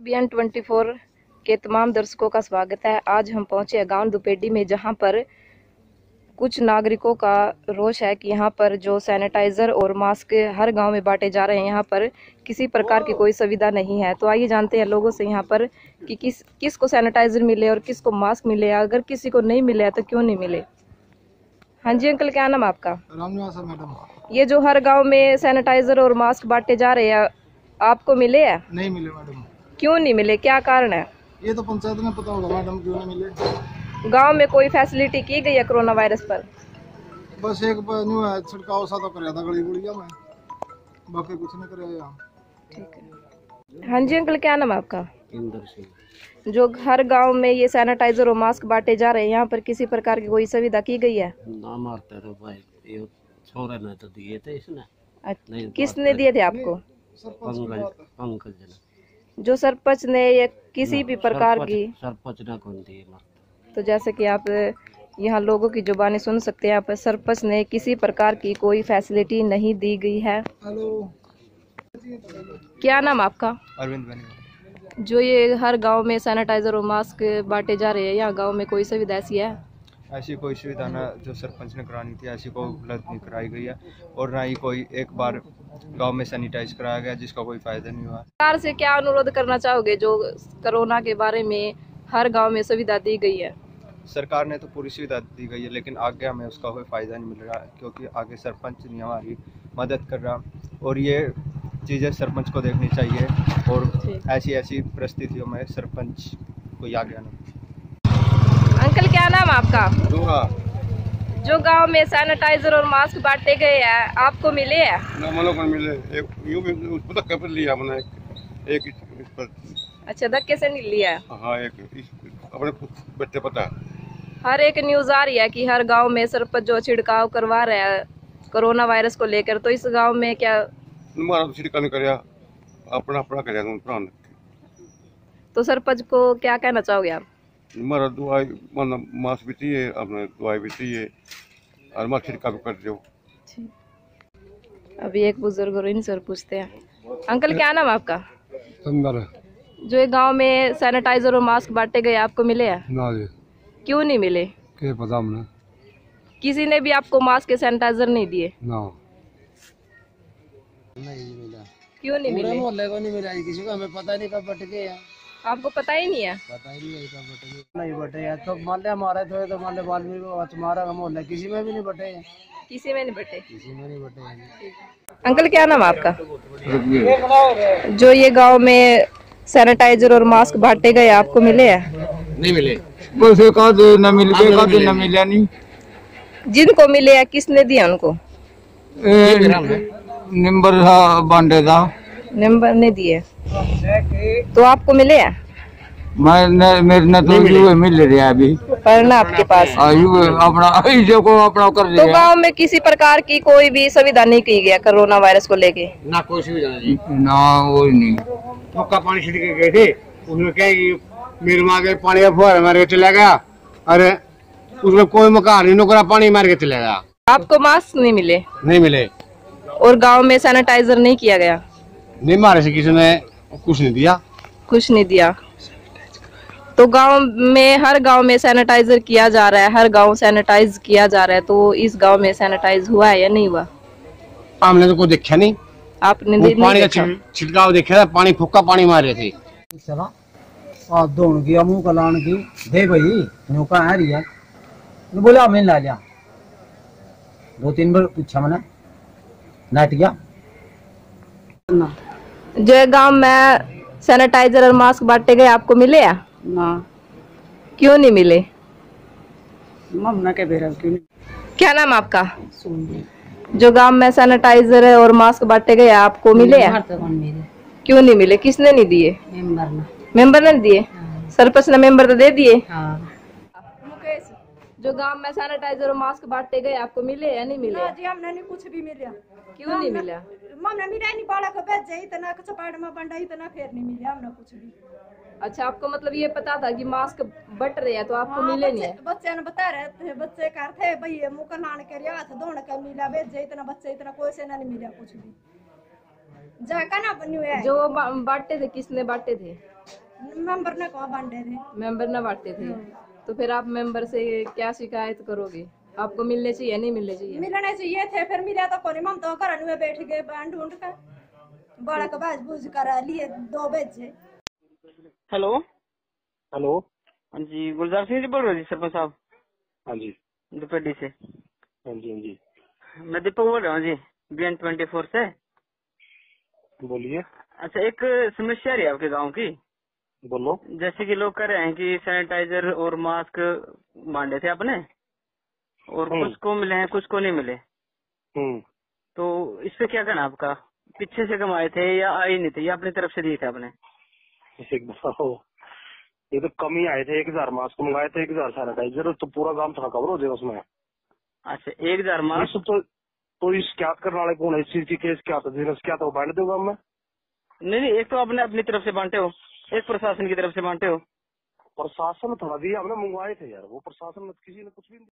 B N twenty four के तमाम दर्शकों का स्वागत है। आज हम पहुँचे हैं गाँव दुपेडी में जहाँ पर कुछ नागरिकों का रोष है कि यहाँ पर जो सैनिटाइजर और मास्क हर गाँव में बांटे जा रहे हैं यहाँ पर किसी प्रकार की कोई सुविधा नहीं है। तो आइए जानते हैं लोगों से यहाँ पर कि किस किसको सैनिटाइजर मिले और किसको मास्क मिले। अगर किसी को नहीं मिले तो क्यों नहीं मिले? हाँ जी अंकल क्या नाम आपका? रामनिवास मैडम। ये जो हर गाँव में सैनिटाइजर और मास्क बांटे जा रहे हैं आपको मिले हैं? नहीं मिले मैडम। क्यों नहीं मिले? क्या कारण है? ये तो पंचायत में पता होगा मैडम क्यों नहीं मिले? गाँव में कोई फैसिलिटी की गई है कोरोना वायरस पर? बस एक बार न्यू छिड़काव सा तो कराया था गली गुड़िया में। बाकी कुछ नहीं कराया यहाँ। ठीक है। हाँ जी अंकल क्या नाम है आपका? इंदर सिंह। जो हर गाँव में ये सैनिटाइजर और मास्क बांटे जा रहे हैं यहाँ पर किसी प्रकार की कोई सुविधा की गई है? ना मारते तो भाई ये छोरे ने तो दिए थे इसने। अच्छा, नहीं किसने दिए थे आपको? पंकज पंकज ने। जो सरपंच ने या किसी भी प्रकार की सरपंच ने कौन दिए तो जैसे कि आप यहाँ लोगों की जुबानी सुन सकते हैं यहाँ पर सरपंच ने किसी प्रकार की कोई फैसिलिटी नहीं दी गई है। क्या नाम आपका? अरविंद जो ये हर गाँव में सैनिटाइजर और मास्क बांटे जा रहे हैं यहाँ गाँव में कोई सुविधा ऐसी है? ऐसी कोई सुविधा ना जो सरपंच ने करानी थी ऐसी कोई उपलब्ध नहीं कराई गई है और ना ही कोई एक बार गाँव में सैनिटाइज कराया गया जिसका कोई फ़ायदा नहीं हुआ। सरकार से क्या अनुरोध करना चाहोगे जो कोरोना के बारे में हर गाँव में सुविधा दी गई है? सरकार ने तो पूरी सुविधा दी गई है लेकिन आगे हमें उसका कोई फ़ायदा नहीं मिल रहा क्योंकि आगे सरपंच नहीं हमारी मदद कर रहा। और ये चीज़ें सरपंच को देखनी चाहिए और ऐसी ऐसी परिस्थितियों में सरपंच को आगे आना। अंकल क्या नाम आपका? जो गाँव में सैनिटाइजर और मास्क बांटे गए हैं आपको मिले हैं? मनो मिले एक यूँ भी पर लिया हमने एक एक इस, पर। अच्छा धक्के से नहीं लिया? हाँ एक इस अपने बच्चे पता हर एक न्यूज़ आ रही है कि हर गाँव में सरपंच जो छिड़काव करवा रहा है कोरोना वायरस को लेकर तो इस गाँव में क्या तो नहीं कराया अपना अपना कराया तो सरपंच को क्या कहना चाहोगे आप? मारा दवाई मतलब मांस भी चाहिए अपने दवाई भी चाहिए और मार छिड़का भी कर दो। अभी एक बुज़ुर्ग और इनसे और पूछते हैं। अंकल क्या नाम आपका? अंदर जो ये गाँव में सैनिटाइजर और मास्क बांटे गए आपको मिले हैं? ना जी। क्यों नहीं मिले? के पता हमने? किसी ने भी आपको मास्क या सैनिटाइजर नहीं दिए? ना। नहीं मिला क्यों नहीं मिले? मोहल्ले को नहीं मिला किसी को? हमें पता नहीं कब बट गए हैं आपको पता ही नहीं है। पता ही नहीं है बट नहीं बटे हैं तो मान लिया हमारे थे तो मान लिया वाल्मीकि को तुम्हारा मोहल्ला किसी में भी नहीं बटे हैं। किसी में नहीं बटे। किसी में नहीं बटे हैं। अंकल क्या नाम आपका? जो ये गाँव में सैनिटाइजर और मास्क बांटे गए आपको मिले हैं? नहीं मिले। बस आध न मिल गए आध न मिला नहीं। जिनको मिले हैं किसने दिया उनको? नंबर था बांडे था। नंबर ने दिए। तो आपको मिले हैं? मैं मेरे ने तो यू मिल। रहा है अभी। पर ना आपके पास। आयु अपना इसे को अपना कर तो गाँव में किसी प्रकार की कोई भी सुविधा नहीं की गया कोरोना वायरस को लेके? ना कोई सुविधा नहीं। ना वो नहीं। पक्का पानी छिड़के गए थे? उसमें क्या कि मेरे माँ के पानी का फुहारा मार के चला गया। अरे उसमें कोई मकान नहीं नुकरा पानी मार के चला गया। आपको मास्क नहीं मिले? नहीं मिले। और गाँव में सैनिटाइजर नहीं किया गया? नहीं मारे से किसी ने कुछ नहीं दिया कुछ नहीं दिया तो गाँव में हर गाँव में सैनिटाइजर किया जा रहा है हर गाँव सैनिटाइज किया जा रहा है तो इस गाँव में सैनिटाइज हुआ है या नहीं हुआ हमने तो कोई देखा नहीं आपने दे- पानी का छिड़काव देखा था पानी फुक्का पानी मार रहे थे आ गया मुँह कलान की दे भाई नौका है रिया मैं बोला मैं ला लिया दो तीन बार पूछा मैंने नाट गया जो है गाँव में सैनिटाइजर और मास्क बांटे गए आपको मिले या? ना। क्यों नहीं मिले? मम्मा के बेरा क्यों नहीं? क्या नाम आपका? जो गाँव में सैनिटाइजर और मास्क बांटे गए आपको मिले हैं मारते क्यों नहीं मिले? किसने नहीं दिए? मेंबर ना। मेंबर ने दिए? सरपंच ने मेंबर तो दे दिए? हाँ। जो गाँव में सैनिटाइजर और मास्क बांटे गए आपको मिले या नहीं मिले? जी हमने नहीं कुछ भी मिला। क्यों नहीं मिला? हमने मिला नहीं बाड़ा को भेजे इतना चपाड़ में बंडा इतना फिर नहीं मिला हमने कुछ भी। अच्छा आपको मतलब ये पता था कि मास्क बट रहे हैं तो आपको हाँ, मिले नहीं? है बच्चे ने बता रहे थे बच्चे कर थे भाई मुँह का नान के रिया था दौड़ का मिला भेजे इतना बच्चे इतना कोई से नहीं मिला कुछ भी। जाका ना बन्यू है? जो बांटे थे किसने बांटे थे? मेंबर ने कहा बांटे थे। मेंबर न बांटते थे। तो फिर आप मेंबर से क्या शिकायत करोगे? आपको मिलने चाहिए नहीं मिलने चाहिए? मिलने चाहिए थे फिर मिला तो कोनी। हम तो घर में बैठ गए बाँध ढूंढ कर। बालक बाज बूझ कर लिए दो भेजे हेलो। हेलो। हाँ जी गुलजार सिंह जी बोल रहे हो जी सरपंच साहब? हाँ जी। दुपेडी से। हाँ जी हाँ जी। मैं दीपक बोल रहा हूँ G B N twenty four से। बोलिए। अच्छा एक समस्या रही है आपके गाँव की। बोलो। जैसे कि लोग कह रहे हैं कि सैनिटाइजर और मास्क बांटे थे आपने और हम्म। कुछ को मिले हैं कुछ को नहीं मिले। हम्म। तो इस पे क्या कहना आपका? पीछे से कमाए थे या आए नहीं थे या अपनी तरफ़ से दिए थे आपने? एक ये तो कम ही आए थे एक हज़ार मास्क मंगाए थे एक हज़ार सैनिटाइजर तो पूरा काम थोड़ा कवर हो जाएगा उसमें। अच्छा एक हज़ार मास्क? तो तो इस क्या करने वाले कौन है? इस चीज़ की केस क्या था? जिन्हें क्या था? वो बांट दूँगा मैं नहीं नहीं एक तो आपने अपनी तरफ़ से बांटे हो। एक प्रशासन की तरफ़ से बांटे हो। प्रशासन थोड़ा दिया हमने मंगवाए थे यार, वो प्रशासन किसी ने कुछ भी नहीं।